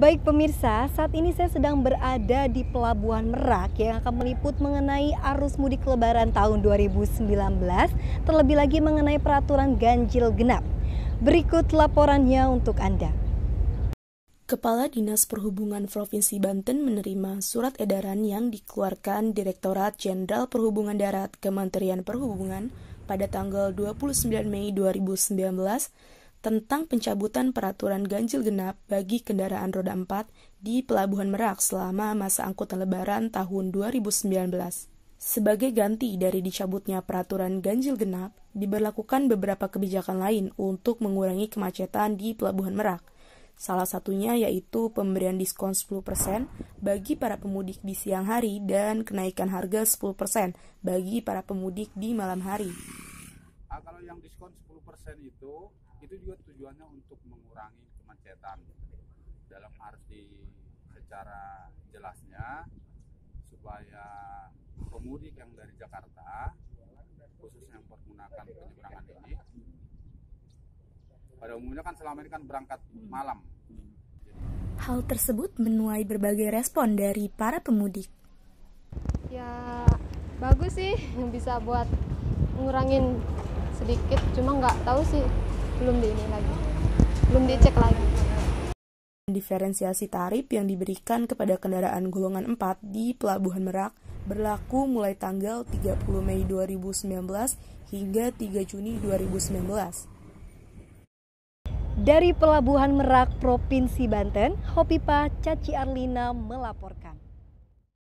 Baik pemirsa, saat ini saya sedang berada di Pelabuhan Merak yang akan meliput mengenai arus mudik lebaran tahun 2019, terlebih lagi mengenai peraturan ganjil genap. Berikut laporannya untuk Anda. Kepala Dinas Perhubungan Provinsi Banten menerima surat edaran yang dikeluarkan Direktorat Jenderal Perhubungan Darat Kementerian Perhubungan pada tanggal 29 Mei 2019 tentang pencabutan peraturan ganjil genap bagi kendaraan roda 4 di Pelabuhan Merak selama masa angkutan lebaran tahun 2019. Sebagai ganti dari dicabutnya peraturan ganjil genap, diberlakukan beberapa kebijakan lain untuk mengurangi kemacetan di Pelabuhan Merak. Salah satunya yaitu pemberian diskon 10% bagi para pemudik di siang hari dan kenaikan harga 10% bagi para pemudik di malam hari. Nah, kalau yang diskon 10% itu itu juga tujuannya untuk mengurangi kemacetan. Dalam arti secara jelasnya supaya pemudik yang dari Jakarta khususnya yang menggunakan penyeberangan ini pada umumnya kan selama ini kan berangkat malam. Hal tersebut menuai berbagai respon dari para pemudik. Ya bagus sih bisa buat ngurangin sedikit, cuma nggak tahu sih belum di ini lagi belum dicek lagi Diferensiasi tarif yang diberikan kepada kendaraan golongan 4 di Pelabuhan Merak berlaku mulai tanggal 30 Mei 2019 hingga 3 Juni 2019. Dari Pelabuhan Merak, Provinsi Banten, Hopipa Caci Arlina melaporkan.